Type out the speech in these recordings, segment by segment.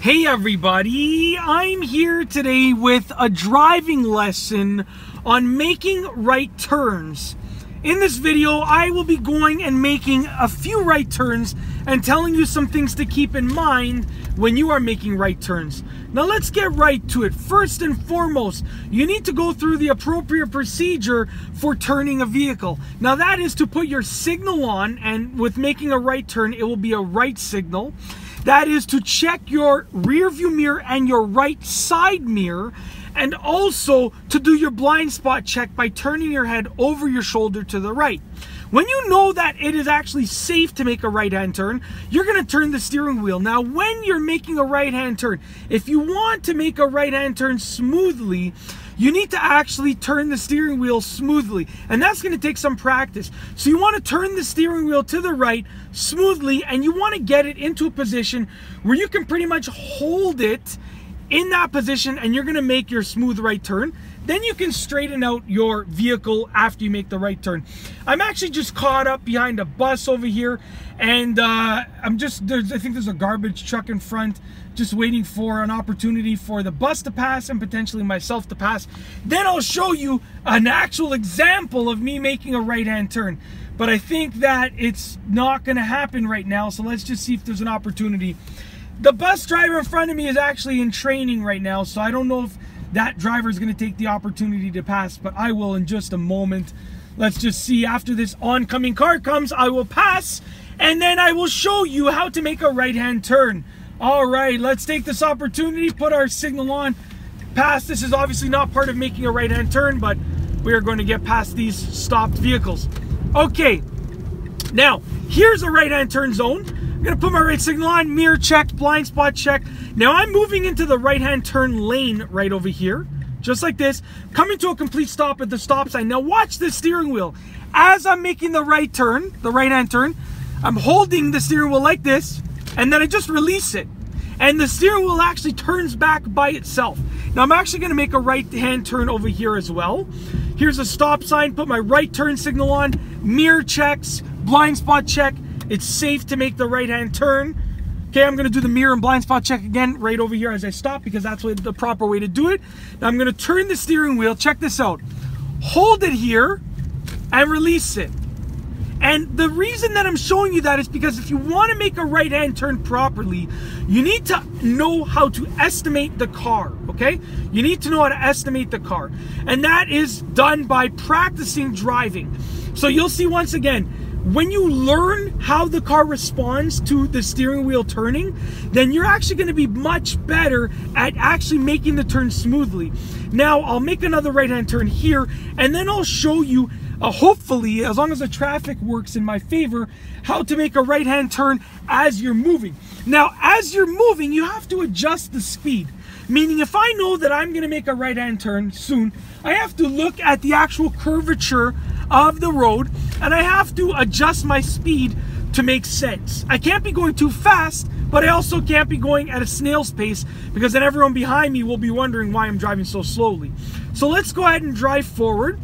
Hey everybody, I'm here today with a driving lesson on making right turns. In this video, I will be going and making a few right turns and telling you some things to keep in mind when you are making right turns. Now let's get right to it. First and foremost, you need to go through the appropriate procedure for turning a vehicle. Now that is to put your signal on and with making a right turn, it will be a right signal. That is to check your rear view mirror and your right side mirror and also to do your blind spot check by turning your head over your shoulder to the right. When you know that it is actually safe to make a right hand turn, you're going to turn the steering wheel. Now, when you're making a right hand turn, if you want to make a right hand turn smoothly, you need to actually turn the steering wheel smoothly. And that's going to take some practice. So you want to turn the steering wheel to the right smoothly and you want to get it into a position where you can pretty much hold it in that position and you're going to make your smooth right turn. Then you can straighten out your vehicle after you make the right turn. I'm actually just caught up behind a bus over here and uh, I'm just, there's, I think there's a garbage truck in front, just waiting for an opportunity for the bus to pass and potentially myself to pass. Then I'll show you an actual example of me making a right-hand turn. But I think that it's not gonna happen right now, so let's just see if there's an opportunity. The bus driver in front of me is actually in training right now, so I don't know if that driver is going to take the opportunity to pass, but I will in just a moment. Let's just see after this oncoming car comes, I will pass, and then I will show you how to make a right-hand turn. All right, let's take this opportunity, put our signal on, pass. This is obviously not part of making a right-hand turn, but we are going to get past these stopped vehicles. Okay, now, here's a right-hand turn zone. I'm gonna put my right signal on, mirror check, blind spot check. Now I'm moving into the right-hand turn lane right over here, just like this, coming to a complete stop at the stop sign. Now watch the steering wheel. As I'm making the right turn, the right-hand turn, I'm holding the steering wheel like this, and then I just release it. And the steering wheel actually turns back by itself. Now I'm actually gonna make a right-hand turn over here as well. Here's a stop sign, put my right turn signal on, mirror checks, blind spot check, it's safe to make the right hand turn. Okay, I'm gonna do the mirror and blind spot check again right over here as I stop because that's the proper way to do it. Now I'm gonna turn the steering wheel, check this out. Hold it here and release it. And the reason that I'm showing you that is because if you want to make a right hand turn properly, you need to know how to estimate the car, okay? You need to know how to estimate the car. And that is done by practicing driving. So you'll see once again, when you learn how the car responds to the steering wheel turning, then you're actually going to be much better at actually making the turn smoothly. Now, I'll make another right-hand turn here, and then I'll show you, uh, hopefully, as long as the traffic works in my favor, how to make a right-hand turn as you're moving. Now, as you're moving, you have to adjust the speed. Meaning if I know that I'm gonna make a right hand turn soon, I have to look at the actual curvature of the road and I have to adjust my speed to make sense. I can't be going too fast, but I also can't be going at a snail's pace because then everyone behind me will be wondering why I'm driving so slowly. So let's go ahead and drive forward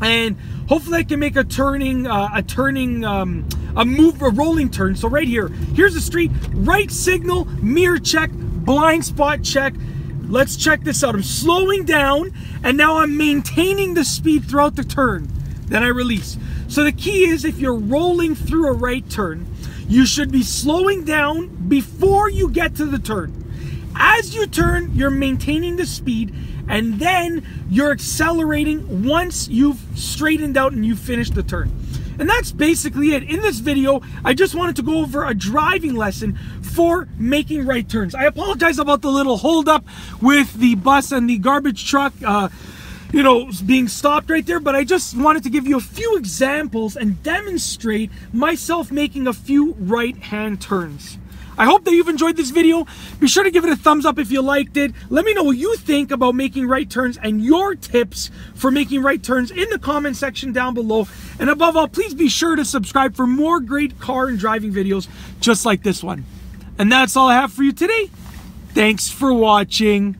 and hopefully I can make a turning, uh, a turning, um, a move, a rolling turn. So right here, here's the street, right signal, mirror check, blind spot check. Let's check this out. I'm slowing down and now I'm maintaining the speed throughout the turn. Then I release. So the key is if you're rolling through a right turn, you should be slowing down before you get to the turn. As you turn, you're maintaining the speed and then you're accelerating once you've straightened out and you've finished the turn. And that's basically it. In this video, I just wanted to go over a driving lesson for making right turns. I apologize about the little holdup with the bus and the garbage truck. Uh, you know, being stopped right there, but I just wanted to give you a few examples and demonstrate myself making a few right-hand turns. I hope that you've enjoyed this video. Be sure to give it a thumbs up if you liked it. Let me know what you think about making right turns and your tips for making right turns in the comment section down below. And above all, please be sure to subscribe for more great car and driving videos just like this one. And that's all I have for you today. Thanks for watching.